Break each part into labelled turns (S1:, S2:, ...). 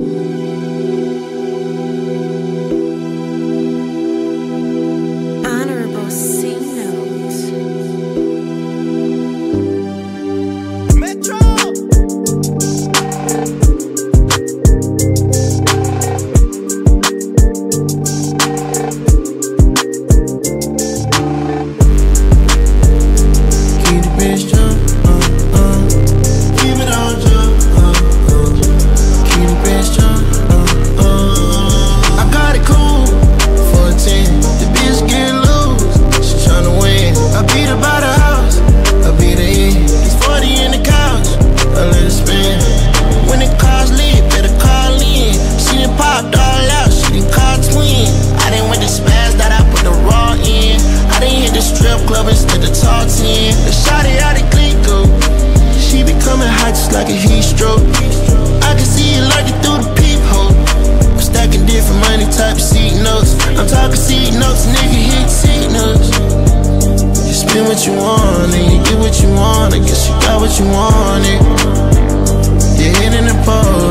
S1: Honorable
S2: just like a heat stroke. I can see you lurking through the peephole. I'm stacking different money type of C-notes. I'm talking C-notes, nigga hit C-notes. You spend what you want and you get what you want. I guess you got what you wanted. You're hitting the pole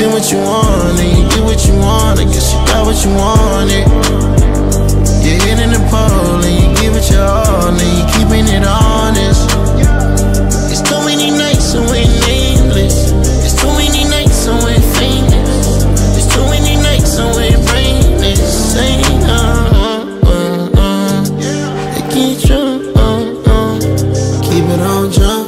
S2: Spend what you want and you get what you want. I guess you got what you wanted. You're hitting the pole and you give it your all and you keeping it honest. It's too many nights and we're nameless. It's too many nights and we're famous. It's too many nights and we're brainless. Ain't uh, uh, uh. They keep trying, uh, uh. Keep it on jump,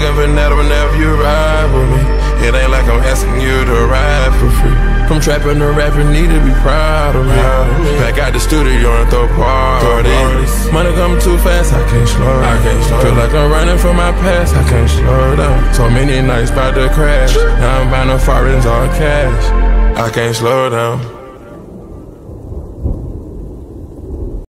S3: Bottega Veneta whenever you ride with me. It ain't like I'm asking you to ride for free. From trapping to rapping, need to be proud of me. Back out the studio and throw parties. Money coming too fast, I can't slow down. I can't slow Feel like I'm running from my past, I can't slow down. So many nights about to crash. Now I'm buying the foreigns all cash. I can't slow down.